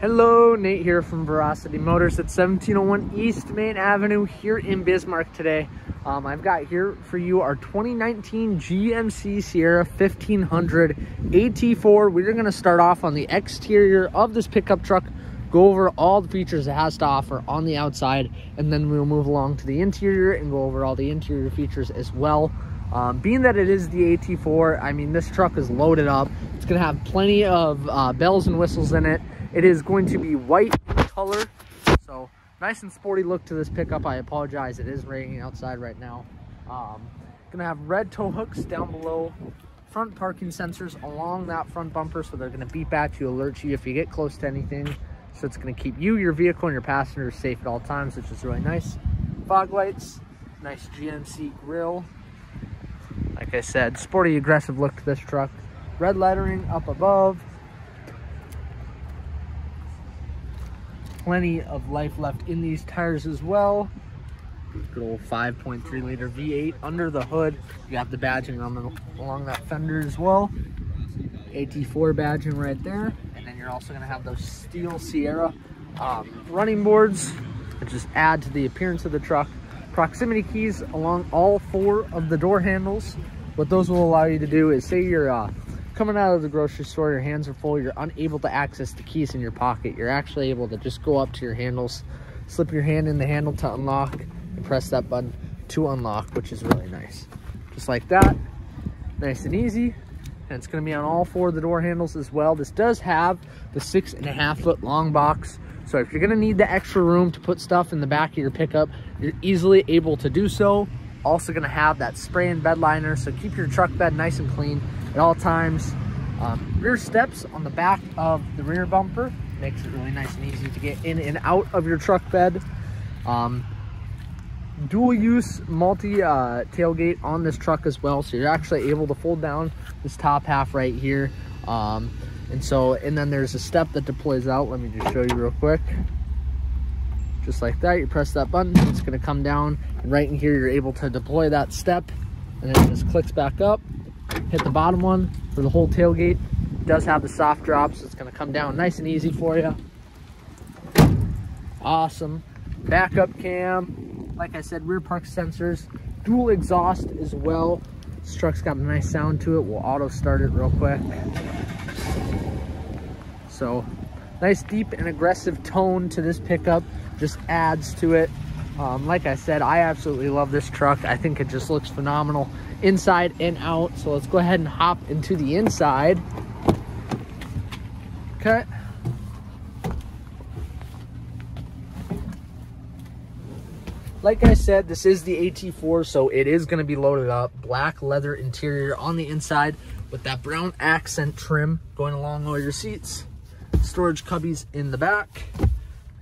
Hello, Nate here from Veracity Motors at 1701 East Main Avenue here in Bismarck today. Um, I've got here for you our 2019 GMC Sierra 1500 AT4. We're going to start off on the exterior of this pickup truck, go over all the features it has to offer on the outside, and then we'll move along to the interior and go over all the interior features as well. Um, being that it is the AT4, I mean, this truck is loaded up. It's going to have plenty of uh, bells and whistles in it. It is going to be white color, so nice and sporty look to this pickup. I apologize, it is raining outside right now. Um, gonna have red tow hooks down below, front parking sensors along that front bumper, so they're gonna beep at you, alert you if you get close to anything. So it's gonna keep you, your vehicle, and your passengers safe at all times, which is really nice. Fog lights, nice GMC grill Like I said, sporty, aggressive look to this truck. Red lettering up above, plenty of life left in these tires as well. Good old 5.3 liter V8 under the hood. You got the badging on the, along that fender as well. AT4 badging right there. And then you're also gonna have those steel Sierra um, running boards that just add to the appearance of the truck. Proximity keys along all four of the door handles. What those will allow you to do is say you're uh, coming out of the grocery store, your hands are full, you're unable to access the keys in your pocket. You're actually able to just go up to your handles, slip your hand in the handle to unlock, and press that button to unlock, which is really nice. Just like that, nice and easy. And it's gonna be on all four of the door handles as well. This does have the six and a half foot long box. So if you're gonna need the extra room to put stuff in the back of your pickup, you're easily able to do so. Also gonna have that spray and bed liner, so keep your truck bed nice and clean at all times. Um, rear steps on the back of the rear bumper makes it really nice and easy to get in and out of your truck bed. Um, dual use multi uh, tailgate on this truck as well. So you're actually able to fold down this top half right here. Um, and so, and then there's a step that deploys out. Let me just show you real quick. Just like that, you press that button, it's gonna come down. And right in here, you're able to deploy that step and then it just clicks back up hit the bottom one for the whole tailgate. It does have the soft drops. So it's going to come down nice and easy for you. Awesome. Backup cam. Like I said, rear park sensors. Dual exhaust as well. This truck's got a nice sound to it. We'll auto start it real quick. So nice deep and aggressive tone to this pickup. Just adds to it. Um, like I said, I absolutely love this truck. I think it just looks phenomenal inside and out. So let's go ahead and hop into the inside. Okay. Like I said, this is the AT4, so it is going to be loaded up. Black leather interior on the inside with that brown accent trim going along all your seats. Storage cubbies in the back.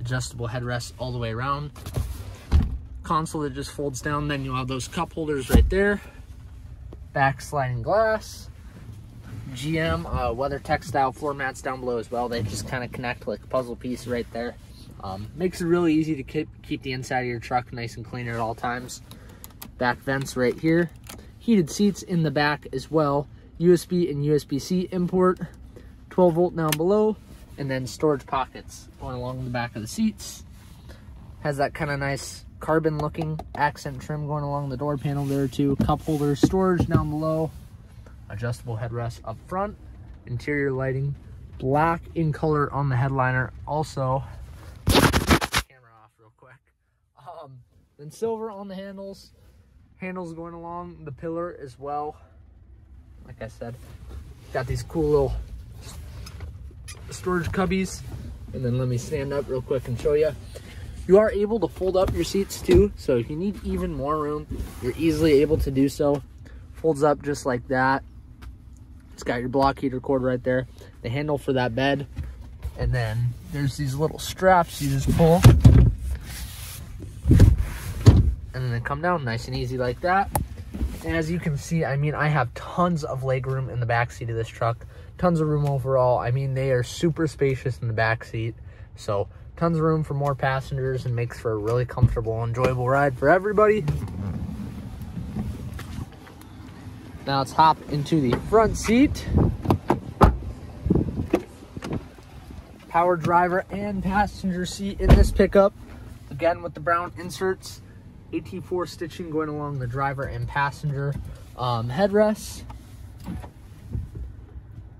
Adjustable headrest all the way around. Console that just folds down. Then you'll have those cup holders right there back sliding glass. GM uh, weather textile floor mats down below as well. They just kind of connect like a puzzle piece right there. Um, makes it really easy to keep, keep the inside of your truck nice and clean at all times. Back vents right here. Heated seats in the back as well. USB and USB-C import. 12 volt down below. And then storage pockets going along the back of the seats. Has that kind of nice carbon looking accent trim going along the door panel there too. Cup holder storage down below. Adjustable headrest up front. Interior lighting. Black in color on the headliner. Also, camera off real quick. Um, then silver on the handles. Handles going along the pillar as well. Like I said, got these cool little storage cubbies. And then let me stand up real quick and show you. You are able to fold up your seats too, so if you need even more room, you're easily able to do so. Folds up just like that. It's got your block heater cord right there, the handle for that bed, and then there's these little straps you just pull. And then come down nice and easy like that. And as you can see, I mean, I have tons of leg room in the back seat of this truck. Tons of room overall. I mean, they are super spacious in the back seat. So tons of room for more passengers and makes for a really comfortable, enjoyable ride for everybody. Now let's hop into the front seat. Power driver and passenger seat in this pickup. Again with the brown inserts. AT4 stitching going along the driver and passenger um, headrests.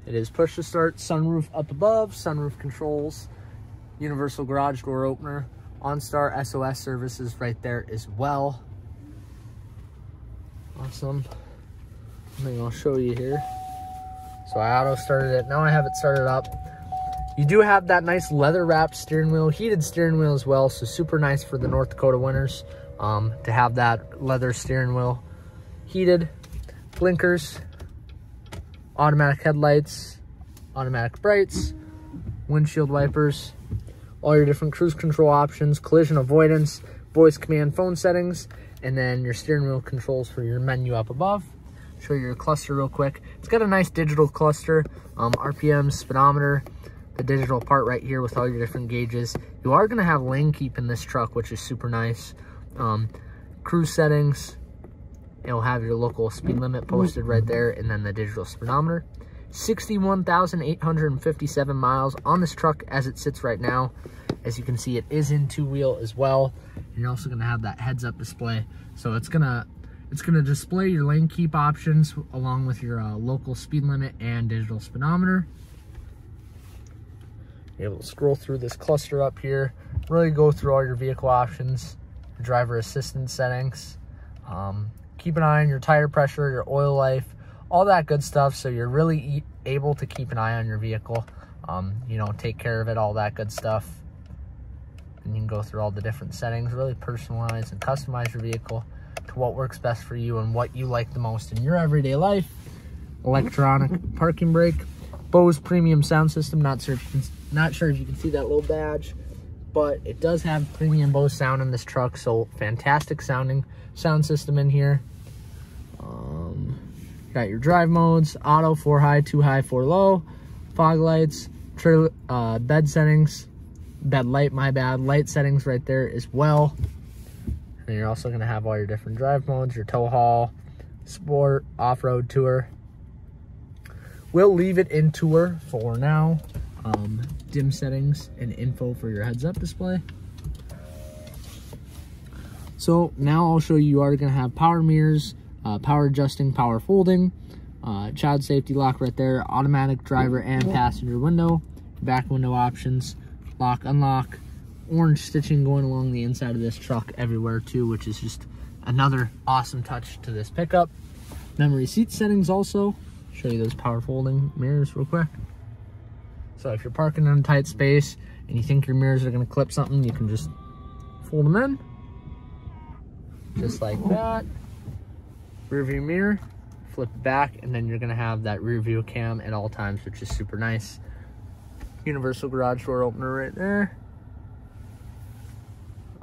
It is push to start, sunroof up above, sunroof controls, universal garage door opener, OnStar SOS services right there as well. Awesome. I think I'll show you here. So I auto started it. Now I have it started up. You do have that nice leather wrapped steering wheel, heated steering wheel as well. So super nice for the North Dakota winters um, to have that leather steering wheel heated. Blinkers, automatic headlights, automatic brights, windshield wipers, all your different cruise control options, collision avoidance, voice command phone settings, and then your steering wheel controls for your menu up above show you your cluster real quick. It's got a nice digital cluster, um, RPM, speedometer, the digital part right here with all your different gauges. You are gonna have lane keep in this truck, which is super nice. Um, cruise settings, it'll have your local speed limit posted right there, and then the digital speedometer. 61,857 miles on this truck as it sits right now. As you can see, it is in two wheel as well. You're also gonna have that heads up display. So it's gonna it's going to display your lane keep options along with your uh, local speed limit and digital speedometer. You're able to scroll through this cluster up here, really go through all your vehicle options, driver assistance settings. Um, keep an eye on your tire pressure, your oil life, all that good stuff. So you're really e able to keep an eye on your vehicle. Um, you know, take care of it, all that good stuff. And you can go through all the different settings, really personalize and customize your vehicle to what works best for you and what you like the most in your everyday life. Electronic parking brake, Bose premium sound system. Not sure, if you can, not sure if you can see that little badge, but it does have premium Bose sound in this truck. So fantastic sounding sound system in here. Um, got your drive modes, auto, four high, two high, four low, fog lights, uh, bed settings, bed light, my bad, light settings right there as well. And you're also gonna have all your different drive modes, your tow haul, sport, off-road tour. We'll leave it in tour for now. Um, dim settings and info for your heads up display. So now I'll show you, you are gonna have power mirrors, uh, power adjusting, power folding, uh, child safety lock right there, automatic driver and passenger window, back window options, lock, unlock, orange stitching going along the inside of this truck everywhere too, which is just another awesome touch to this pickup. Memory seat settings also. Show you those power folding mirrors real quick. So if you're parking in a tight space and you think your mirrors are gonna clip something, you can just fold them in. Just like that. Rear view mirror, flip back, and then you're gonna have that rear view cam at all times, which is super nice. Universal garage door opener right there.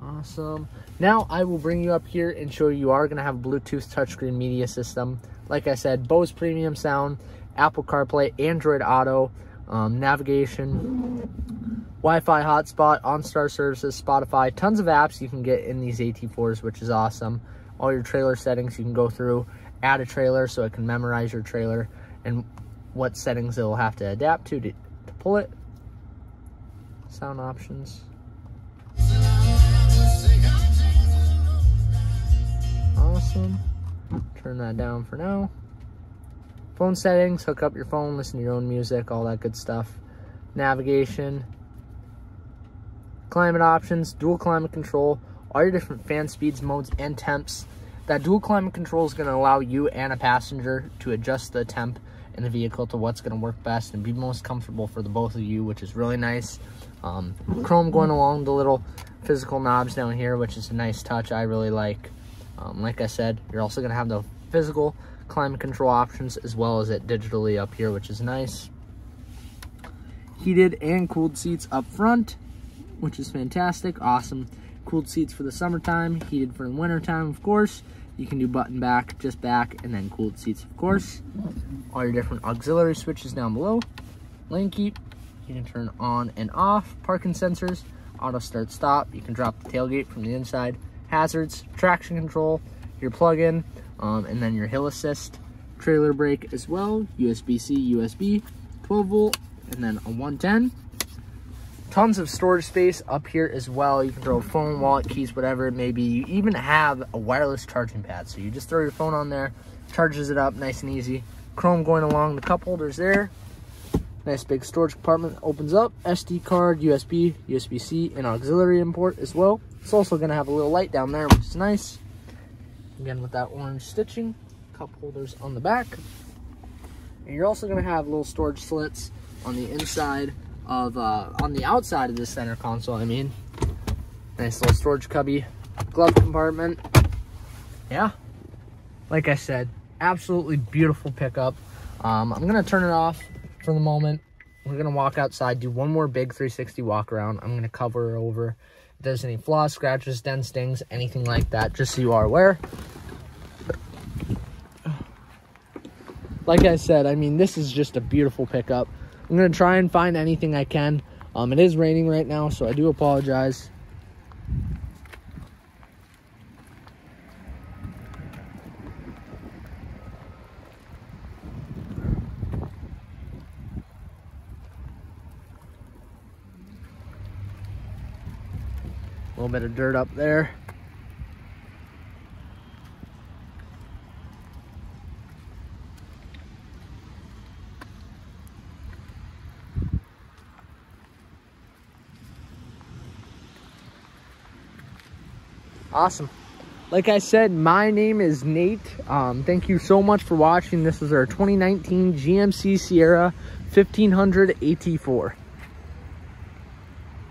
Awesome. Now I will bring you up here and show you you are to have Bluetooth touchscreen media system. Like I said, Bose Premium Sound, Apple CarPlay, Android Auto, um, navigation, Wi-Fi hotspot, OnStar services, Spotify, tons of apps you can get in these AT4s, which is awesome. All your trailer settings you can go through, add a trailer so it can memorize your trailer and what settings it will have to adapt to, to to pull it. Sound options. Awesome. Turn that down for now. Phone settings, hook up your phone, listen to your own music, all that good stuff. Navigation. Climate options, dual climate control, all your different fan speeds, modes, and temps. That dual climate control is going to allow you and a passenger to adjust the temp in the vehicle to what's going to work best and be most comfortable for the both of you, which is really nice. Um, chrome going along the little physical knobs down here, which is a nice touch I really like. Um, like I said, you're also going to have the physical climate control options as well as it digitally up here, which is nice. Heated and cooled seats up front, which is fantastic. Awesome. Cooled seats for the summertime, heated for the wintertime, of course. You can do button back, just back, and then cooled seats, of course. All your different auxiliary switches down below. Lane keep, you can turn on and off. Parking sensors, auto start stop. You can drop the tailgate from the inside hazards, traction control, your plug-in, um, and then your hill assist, trailer brake as well, USB-C, USB, 12 volt, and then a 110. Tons of storage space up here as well. You can throw a phone, wallet, keys, whatever it may be. You even have a wireless charging pad. So you just throw your phone on there, charges it up nice and easy. Chrome going along the cup holders there. Nice big storage compartment opens up. SD card, USB, USB-C, and auxiliary import as well. It's also going to have a little light down there, which is nice. Again, with that orange stitching. Cup holders on the back. And you're also going to have little storage slits on the inside of, uh, on the outside of the center console, I mean. Nice little storage cubby. Glove compartment. Yeah. Like I said, absolutely beautiful pickup. Um, I'm to turn it off for the moment. We're to walk outside, do one more big 360 walk around. I'm to cover over if there's any flaws, scratches, dents, stings, anything like that, just so you are aware. Like I said, I mean, this is just a beautiful pickup. I'm going to try and find anything I can. Um, it is raining right now, so I do apologize. A little bit of dirt up there. Awesome. Like I said, my name is Nate. Um, thank you so much for watching. This is our 2019 GMC Sierra 1500 AT4.